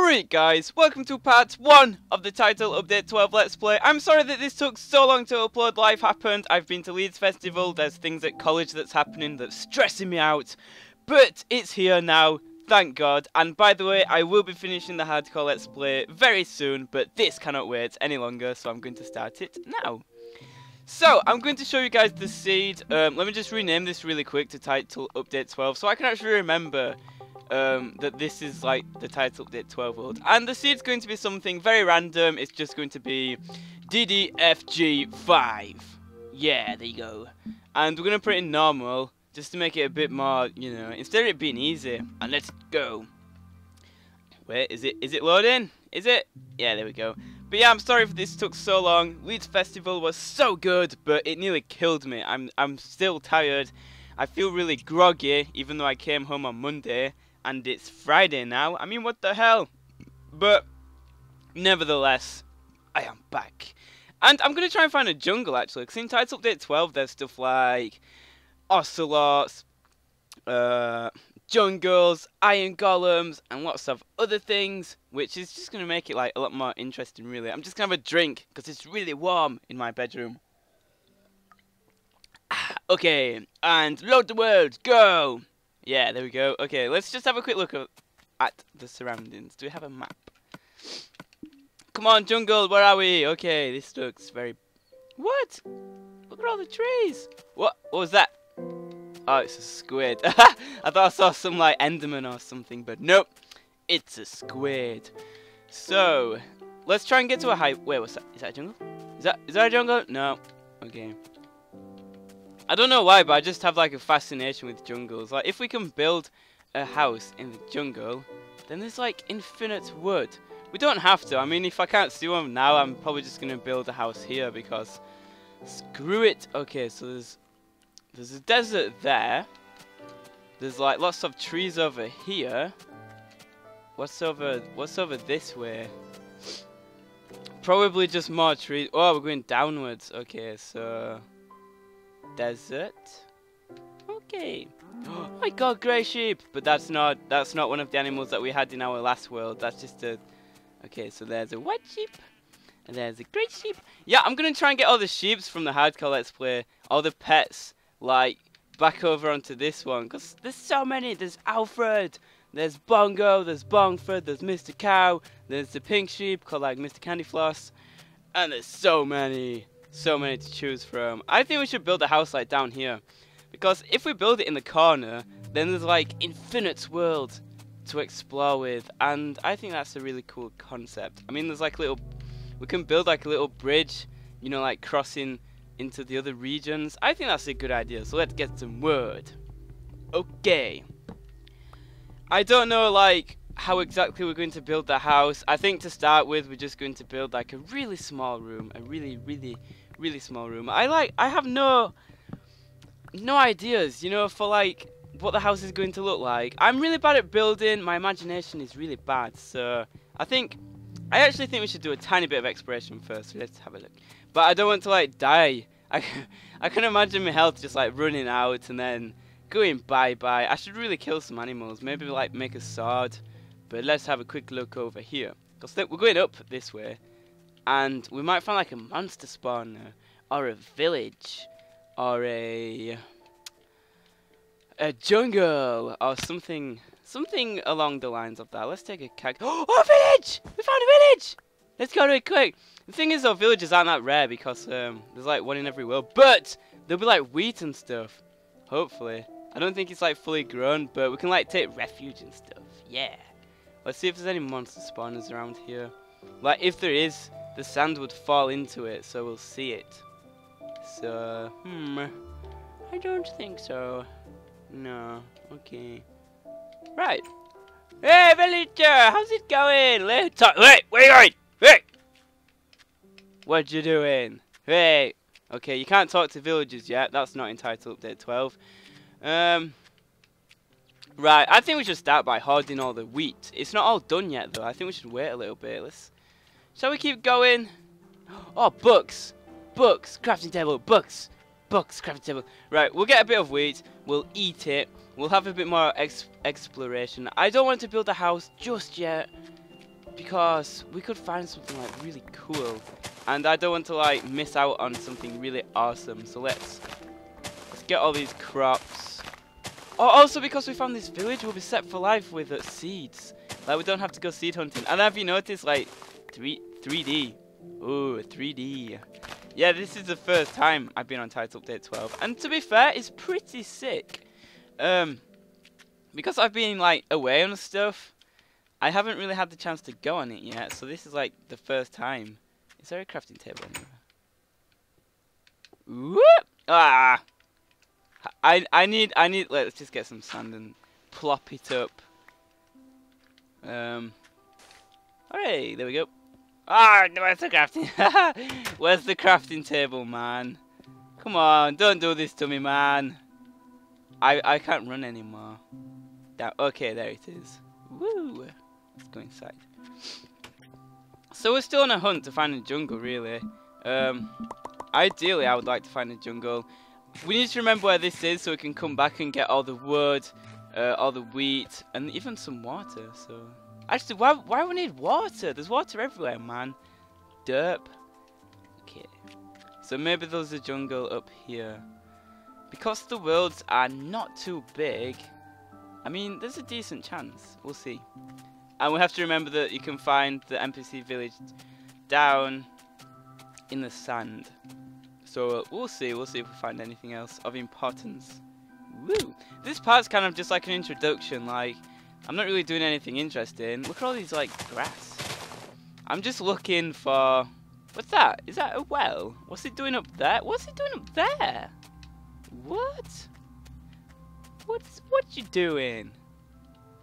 Alright guys, welcome to part 1 of the title update 12 let's play. I'm sorry that this took so long to upload, life happened, I've been to Leeds Festival, there's things at college that's happening that's stressing me out. But it's here now, thank god, and by the way, I will be finishing the hardcore let's play very soon, but this cannot wait any longer, so I'm going to start it now. So, I'm going to show you guys the seed, um, let me just rename this really quick to title update 12, so I can actually remember um, that this is like the title update 12 world. And the seed's going to be something very random. It's just going to be DDFG5. Yeah, there you go. And we're going to put it in normal just to make it a bit more, you know, instead of it being easy. And let's go. Wait, is it is it loading? Is it? Yeah, there we go. But yeah, I'm sorry if this took so long. Leeds Festival was so good, but it nearly killed me. I'm I'm still tired. I feel really groggy, even though I came home on Monday and it's Friday now. I mean, what the hell? But nevertheless, I am back. And I'm going to try and find a jungle actually, because in Title Update 12 there's stuff like ocelots, uh, jungles, iron golems, and lots of other things, which is just going to make it like a lot more interesting really. I'm just going to have a drink, because it's really warm in my bedroom. okay, and load the world, go! Yeah, there we go. Okay, let's just have a quick look at the surroundings. Do we have a map? Come on, jungle, where are we? Okay, this looks very... What? Look at all the trees. What? What was that? Oh, it's a squid. I thought I saw some, like, enderman or something, but nope. It's a squid. So, let's try and get to a high... Wait, what's that? Is that a jungle? Is that, is that a jungle? No. Okay. I don't know why, but I just have like a fascination with jungles. Like, if we can build a house in the jungle, then there's like infinite wood. We don't have to. I mean, if I can't see one now, I'm probably just going to build a house here because screw it. Okay, so there's there's a desert there. There's like lots of trees over here. What's over what's over this way? Probably just more trees. Oh, we're going downwards. Okay, so desert. Okay. My god, grey sheep! But that's not that's not one of the animals that we had in our last world. That's just a Okay, so there's a white sheep. And there's a grey sheep. Yeah, I'm gonna try and get all the sheeps from the hardcore let's play. All the pets, like, back over onto this one. Because there's so many. There's Alfred. There's Bongo. There's Bongford. There's Mr. Cow. There's the pink sheep called, like, Mr. Candyfloss, And there's so many so many to choose from. I think we should build a house like down here. Because if we build it in the corner, then there's like infinite world to explore with. And I think that's a really cool concept. I mean, there's like little, we can build like a little bridge, you know, like crossing into the other regions. I think that's a good idea. So let's get some wood. Okay. I don't know like how exactly we're going to build the house. I think to start with, we're just going to build like a really small room. A really, really, really small room. I like, I have no, no ideas, you know, for like what the house is going to look like. I'm really bad at building. My imagination is really bad. So I think, I actually think we should do a tiny bit of exploration first. Let's have a look. But I don't want to like die. I, I can imagine my health just like running out and then going bye-bye. I should really kill some animals. Maybe like make a sword. But let's have a quick look over here. Because we're going up this way and we might find like a monster spawner or a village or a a jungle or something something along the lines of that. Let's take a cag. Oh, a village! We found a village! Let's go to it quick. The thing is, though, villages aren't that rare because um, there's like one in every world. But there'll be like wheat and stuff. Hopefully. I don't think it's like fully grown, but we can like take refuge and stuff. Yeah. Let's see if there's any monster spawners around here. Like, if there is, the sand would fall into it, so we'll see it. So, hmm, I don't think so. No, okay. Right. Hey, villager, how's it going? Let's talk. Wait, where are you going? Hey! What you doing? Hey! Okay, you can't talk to villagers yet. That's not entitled update 12. Um, right, I think we should start by hoarding all the wheat. It's not all done yet, though. I think we should wait a little bit. Let's Shall we keep going? Oh, books. Books. Crafting table. Books. Books. Crafting table. Right, we'll get a bit of wheat. We'll eat it. We'll have a bit more ex exploration. I don't want to build a house just yet. because we could find something like really cool, and I don't want to like miss out on something really awesome. So let's let's get all these crops. Oh, also because we found this village, we'll be set for life with uh, seeds. Like we don't have to go seed hunting. And have you noticed like three 3D? Ooh, 3D. Yeah, this is the first time I've been on Title Update 12, and to be fair, it's pretty sick. Um, because I've been like away on stuff, I haven't really had the chance to go on it yet. So this is like the first time. Is there a crafting table anywhere? Whoop! Ah! I I need I need. Let's just get some sand and plop it up. Um. Alright, there we go. Ah, where's the crafting? where's the crafting table, man? Come on, don't do this to me, man. I I can't run anymore. Okay, there it is. Woo! Let's go inside. So we're still on a hunt to find a jungle, really. Um, ideally, I would like to find a jungle. We need to remember where this is so we can come back and get all the wood, uh, all the wheat, and even some water. So, actually, why why we need water? There's water everywhere, man. Derp. Okay. So maybe there's a jungle up here. Because the worlds are not too big, I mean, there's a decent chance. We'll see. And we have to remember that you can find the NPC village down in the sand. So we'll see. We'll see if we find anything else of importance. Woo! This part's kind of just like an introduction. Like, I'm not really doing anything interesting. Look at all these, like, grass. I'm just looking for... What's that? Is that a well? What's it doing up there? What's it doing up there? What? What's what you doing?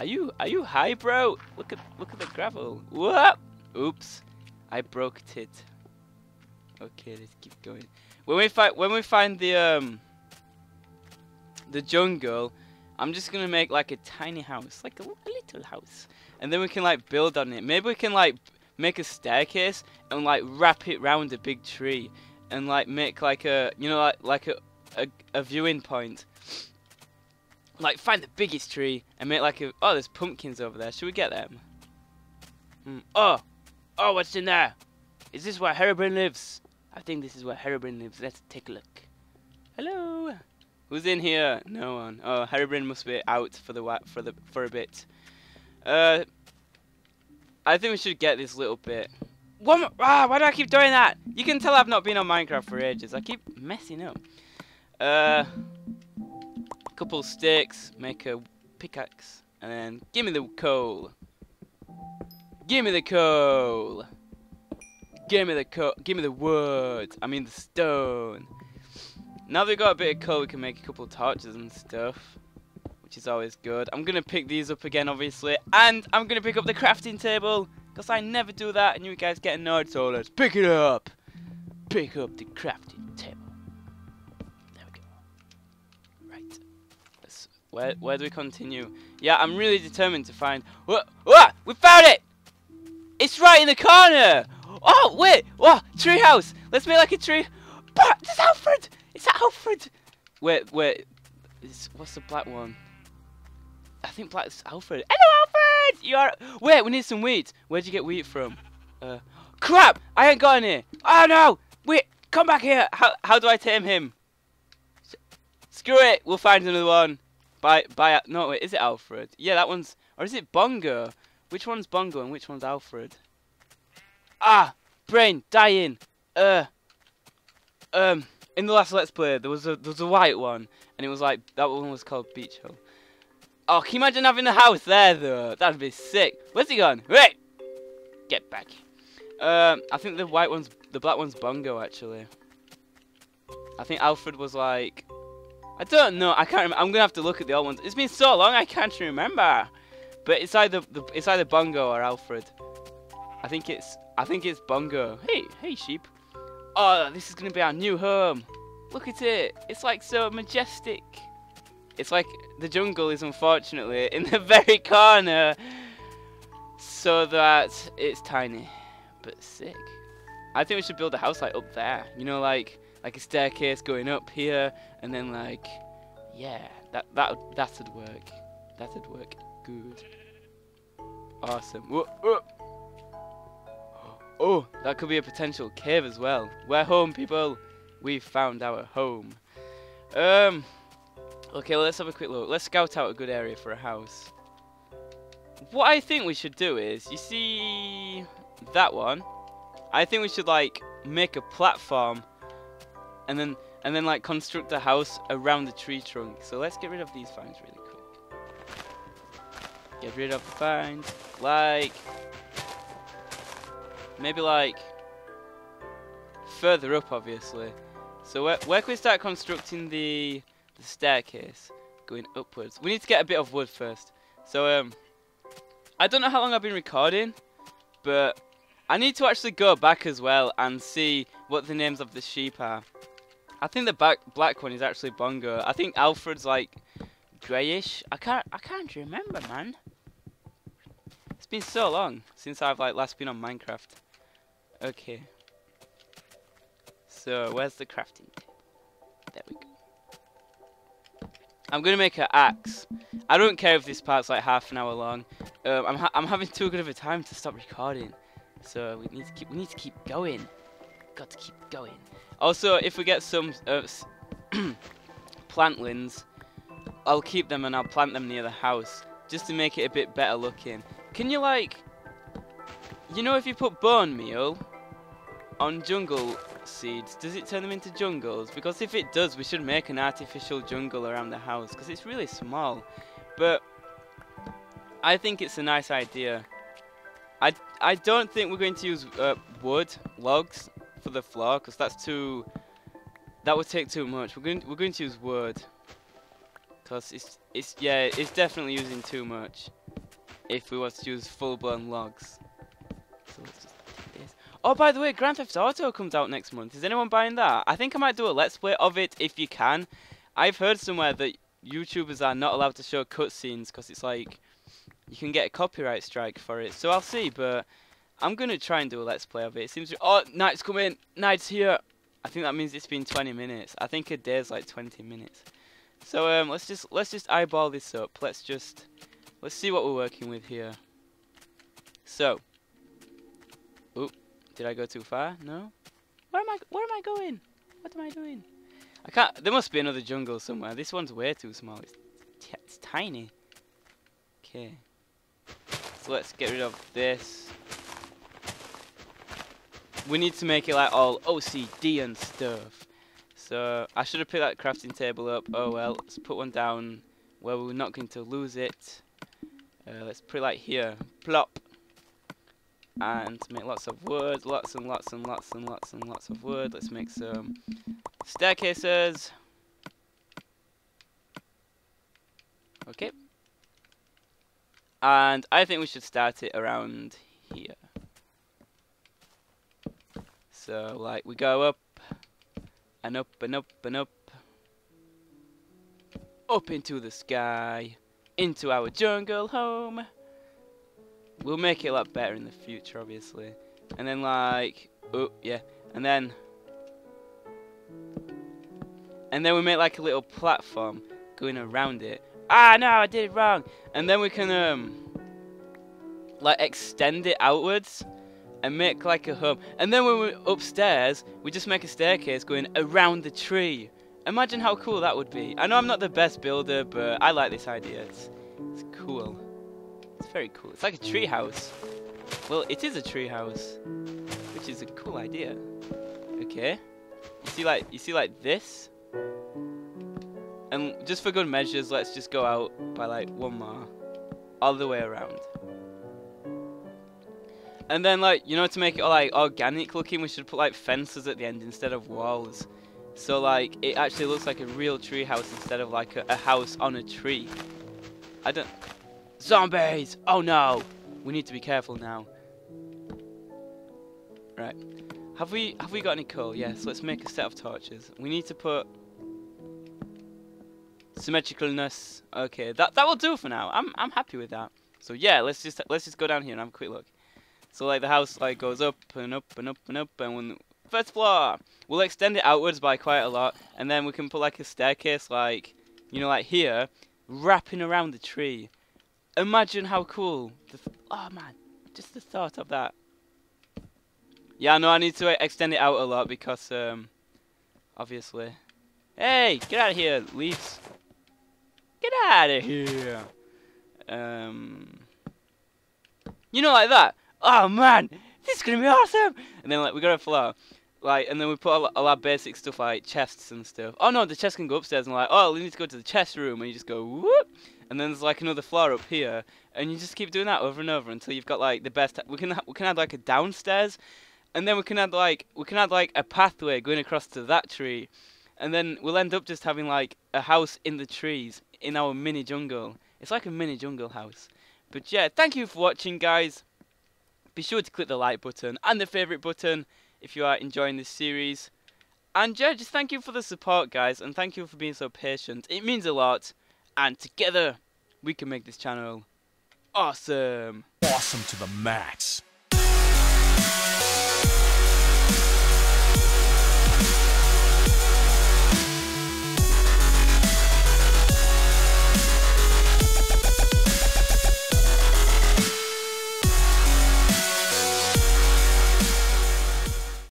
Are you are you high, bro? Look at look at the gravel. Whoop! Oops, I broke it. Okay, let's keep going. When we find when we find the um the jungle, I'm just gonna make like a tiny house, like a, a little house, and then we can like build on it. Maybe we can like make a staircase and like wrap it round a big tree, and like make like a you know like like a a, a viewing point. Like find the biggest tree and make like a oh there's pumpkins over there. Should we get them? Hmm. oh oh what's in there? Is this where Herobrine lives? I think this is where Herobrine lives. Let's take a look. Hello who's in here no one oh Herobrine must be out for the for the for a bit uh I think we should get this little bit one ah why do I keep doing that you can tell I've not been on Minecraft for ages I keep messing up uh couple sticks, make a pickaxe, and then give me the coal. Give me the coal. Give me the coal. Give me the wood. I mean the stone. Now we've got a bit of coal, we can make a couple torches and stuff, which is always good. I'm gonna pick these up again, obviously, and I'm gonna pick up the crafting table because I never do that, and you guys get annoyed. So let's pick it up. Pick up the crafting table. There we go. Right. Let's, where where do we continue? Yeah, I'm really determined to find. What? What? We found it! It's right in the corner. Oh wait! What? Treehouse. Let's make like a tree. But it's Alfred. It's Alfred. Wait, wait. It's, what's the black one? I think black's Alfred. Hello, Alfred. You are. Wait, we need some wheat. Where'd you get wheat from? Uh, crap! I ain't got any. Oh no! Wait, come back here. How how do I tame him? Screw it. We'll find another one. By by no wait, is it Alfred? Yeah, that one's or is it Bongo? Which one's Bongo and which one's Alfred? Ah, brain dying. Uh, um, in the last Let's Play, there was a there was a white one, and it was like that one was called Beachil. Oh, can you imagine having a house there though? That'd be sick. Where's he gone? Wait, get back. Um, I think the white one's the black one's Bongo actually. I think Alfred was like I don't know. I can't. Remember. I'm gonna have to look at the old ones. It's been so long. I can't remember. But it's either the, it's either Bongo or Alfred. I think it's I think it's Bongo. Hey, hey sheep. Oh, this is gonna be our new home. Look at it. It's like so majestic. It's like the jungle is unfortunately in the very corner, so that it's tiny, but sick. I think we should build a house like up there. You know, like like a staircase going up here, and then like, yeah, that that that'd work. That'd work. Good. Awesome. Whoa, whoa. Oh, that could be a potential cave as well. We're home, people. We found our home. Um, okay, well, let's have a quick look. Let's scout out a good area for a house. What I think we should do is, you see that one? I think we should, like, make a platform and then, and then like, construct a house around the tree trunk. So let's get rid of these vines really quick. Get rid of the vines. Like, maybe like, further up, obviously. So where, where can we start constructing the, the staircase? Going upwards. We need to get a bit of wood first. So, um, I don't know how long I've been recording, but I need to actually go back as well and see what the names of the sheep are. I think the back black one is actually Bongo. I think Alfred's like greyish. I can't I can't remember, man. Been so long since I've like last been on Minecraft. Okay. So where's the crafting? There we go. I'm gonna make an axe. I don't care if this part's like half an hour long. Um, I'm ha I'm having too good of a time to stop recording, so we need to keep we need to keep going. Got to keep going. Also, if we get some uh, plantlings, I'll keep them and I'll plant them near the house just to make it a bit better looking. Can you like, you know, if you put bone meal on jungle seeds, does it turn them into jungles? Because if it does, we should make an artificial jungle around the house because it's really small. But I think it's a nice idea. I, I don't think we're going to use uh, wood, logs, for the floor because that's too. That would take too much. We're going we're going to use wood because it's it's yeah it's definitely using too much if we was to use full blown logs. So. Oh, by the way, Grand Theft Auto comes out next month. Is anyone buying that? I think I might do a let's play of it if you can. I've heard somewhere that YouTubers are not allowed to show cutscenes because it's like you can get a copyright strike for it. So I'll see, but I'm gonna try and do a let's play of it. It seems. Oh, night's coming. Night's here. I think that means it's been 20 minutes. I think a day's like 20 minutes. So um, let's just let's just eyeball this up. Let's just let's see what we're working with here. So, Oop. did I go too far? No. Where am I? Where am I going? What am I doing? I can't. There must be another jungle somewhere. This one's way too small. It's it's tiny. Okay. So let's get rid of this we need to make it like all OCD and stuff. So I should have picked that crafting table up. Oh well, let's put one down where we're not going to lose it. Uh, let's put it like here. Plop. And make lots of wood, lots and lots and lots and lots and lots of wood. Let's make some staircases. Okay. And I think we should start it around here. So, like, we go up, and up, and up, and up. Up into the sky, into our jungle home. We'll make it a lot better in the future, obviously. And then, like, oh, yeah. And then, and then we make, like, a little platform going around it. Ah, no, I did it wrong. And then we can, um, like, extend it outwards and make like a home. And then when we're upstairs, we just make a staircase going around the tree. Imagine how cool that would be. I know I'm not the best builder, but I like this idea. It's, it's cool. It's very cool. It's like a tree house. Well, it is a tree house, which is a cool idea. Okay. You see like you see like this? And just for good measures, let's just go out by like one more. All the way around. And then, like, you know, to make it like organic looking, we should put like fences at the end instead of walls. So like, it actually looks like a real tree house instead of like a, a house on a tree. I don't. Zombies! Oh no! We need to be careful now. Right. Have we have we got any coal? Yes. Let's make a set of torches. We need to put symmetricalness. Okay, that that will do for now. I'm I'm happy with that. So yeah, let's just let's just go down here and have a quick look. So like the house like goes up and up and up and up and when first floor we'll extend it outwards by quite a lot and then we can put like a staircase like you know like here wrapping around the tree. Imagine how cool. oh man, just the thought of that. Yeah, no, I need to extend it out a lot because, um, obviously. Hey, get out of here, leaves. Get out of here. Um, you know, like that. Oh man, this is gonna be awesome. And then like we got a floor, like, and then we put a lot, of basic stuff like chests and stuff. Oh no, the chest can go upstairs and like, oh, we need to go to the chest room, and you just go whoop, and then there's like another floor up here, and you just keep doing that over and over until you've got like the best. We can we can add like a downstairs, and then we can add like we can add like a pathway going across to that tree, and then we'll end up just having like a house in the trees in our mini jungle. It's like a mini jungle house. But yeah, thank you for watching, guys. Be sure to click the like button and the favourite button if you are enjoying this series. And yeah, just thank you for the support, guys, and thank you for being so patient. It means a lot, and together we can make this channel awesome. Awesome to the max.